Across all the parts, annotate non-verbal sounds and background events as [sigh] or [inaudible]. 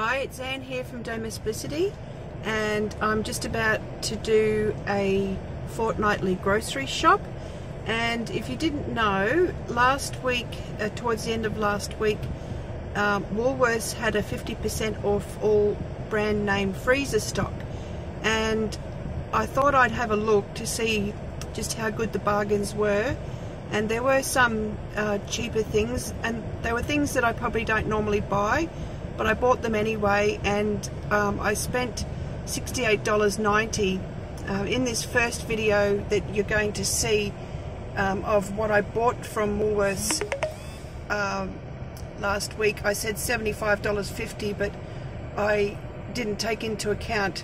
Hi, it's Anne here from Domesblissity and I'm just about to do a fortnightly grocery shop. And if you didn't know, last week, uh, towards the end of last week, um, Woolworths had a 50% off all brand name freezer stock. And I thought I'd have a look to see just how good the bargains were. And there were some uh, cheaper things and there were things that I probably don't normally buy but I bought them anyway and um, I spent $68.90 uh, in this first video that you're going to see um, of what I bought from Woolworths um, last week. I said $75.50 but I didn't take into account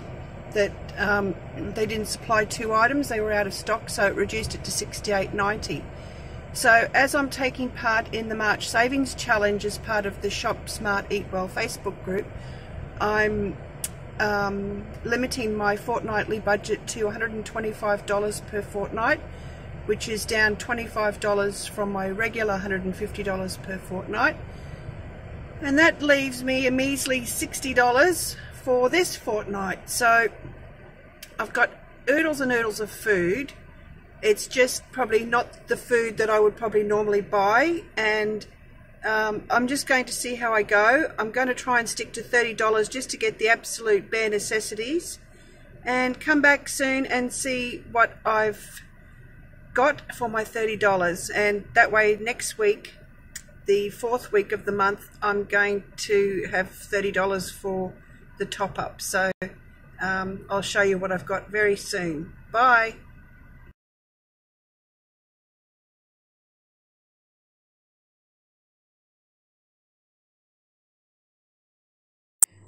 that um, they didn't supply two items. They were out of stock so it reduced it to $68.90 so as I'm taking part in the March Savings Challenge as part of the Shop Smart Eat Well Facebook group, I'm um, limiting my fortnightly budget to $125 per fortnight, which is down $25 from my regular $150 per fortnight. And that leaves me a measly $60 for this fortnight. So I've got oodles and oodles of food it's just probably not the food that I would probably normally buy. And um, I'm just going to see how I go. I'm going to try and stick to $30 just to get the absolute bare necessities and come back soon and see what I've got for my $30 and that way next week the fourth week of the month I'm going to have $30 for the top up so um, I'll show you what I've got very soon. Bye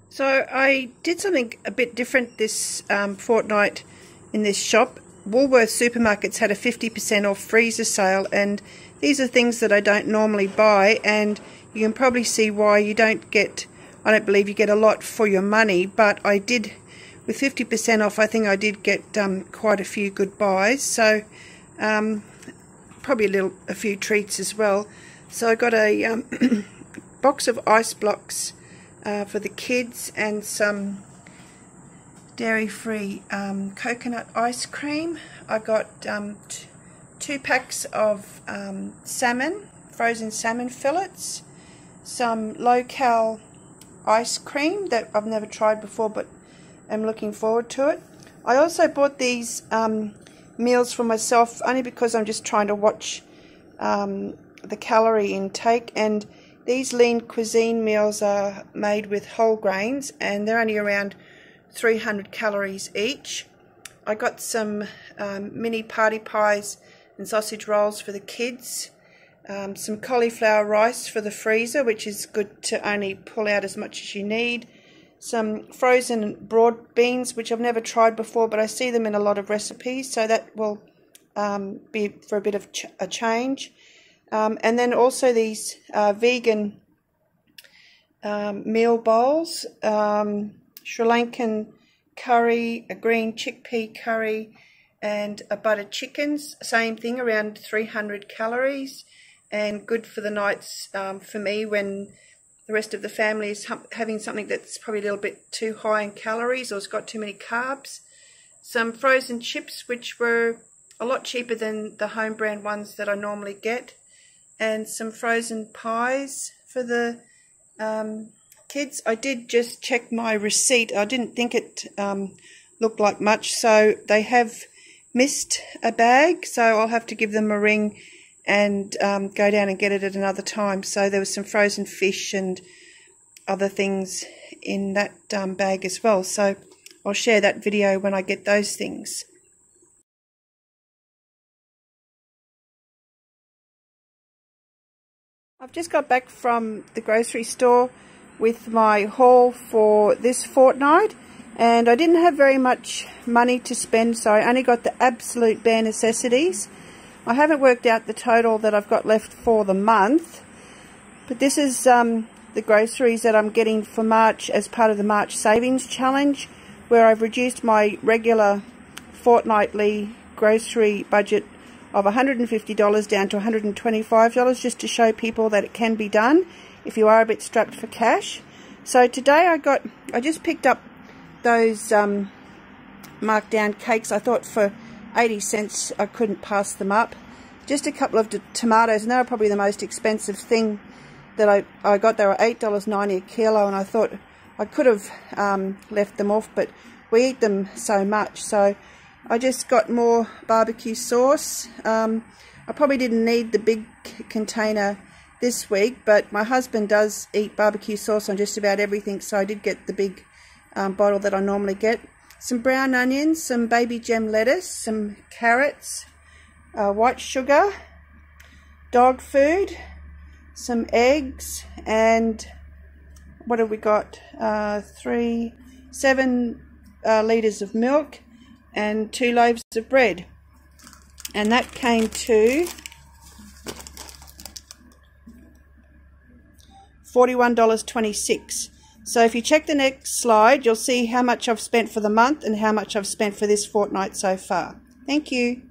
So I did something a bit different this um, fortnight in this shop. Woolworths supermarkets had a 50% off freezer sale and these are things that I don't normally buy and you can probably see why you don't get, I don't believe you get a lot for your money, but I did, with 50% off, I think I did get um, quite a few good buys. So um, probably a little, a few treats as well. So I got a um, [coughs] box of ice blocks uh, for the kids and some dairy-free um, coconut ice cream. I got um, two packs of um, salmon, frozen salmon fillets, some low-cal ice cream that I've never tried before but am looking forward to it. I also bought these um, meals for myself only because I'm just trying to watch um, the calorie intake and these lean cuisine meals are made with whole grains and they're only around 300 calories each. I got some um, mini party pies and sausage rolls for the kids. Um, some cauliflower rice for the freezer, which is good to only pull out as much as you need. Some frozen broad beans, which I've never tried before, but I see them in a lot of recipes, so that will um, be for a bit of ch a change. Um, and then also these uh, vegan um, meal bowls, um, Sri Lankan curry, a green chickpea curry, and a buttered chickens. Same thing, around 300 calories, and good for the nights um, for me when the rest of the family is having something that's probably a little bit too high in calories or has got too many carbs. Some frozen chips, which were a lot cheaper than the home brand ones that I normally get and some frozen pies for the um, kids. I did just check my receipt. I didn't think it um, looked like much, so they have missed a bag, so I'll have to give them a ring and um, go down and get it at another time. So there was some frozen fish and other things in that um, bag as well. So I'll share that video when I get those things. I've just got back from the grocery store with my haul for this fortnight and I didn't have very much money to spend so I only got the absolute bare necessities. I haven't worked out the total that I've got left for the month but this is um, the groceries that I'm getting for March as part of the March Savings Challenge where I've reduced my regular fortnightly grocery budget of $150 down to $125 just to show people that it can be done if you are a bit strapped for cash. So today I got, I just picked up those um, marked down cakes. I thought for 80 cents I couldn't pass them up. Just a couple of tomatoes, and they were probably the most expensive thing that I, I got. They were $8.90 a kilo, and I thought I could have um, left them off, but we eat them so much. So I just got more barbecue sauce. Um, I probably didn't need the big container this week, but my husband does eat barbecue sauce on just about everything, so I did get the big um, bottle that I normally get. Some brown onions, some baby gem lettuce, some carrots, uh, white sugar, dog food, some eggs, and what have we got? Uh, three, seven uh, litres of milk, and two loaves of bread. And that came to $41.26. So if you check the next slide, you'll see how much I've spent for the month and how much I've spent for this fortnight so far. Thank you.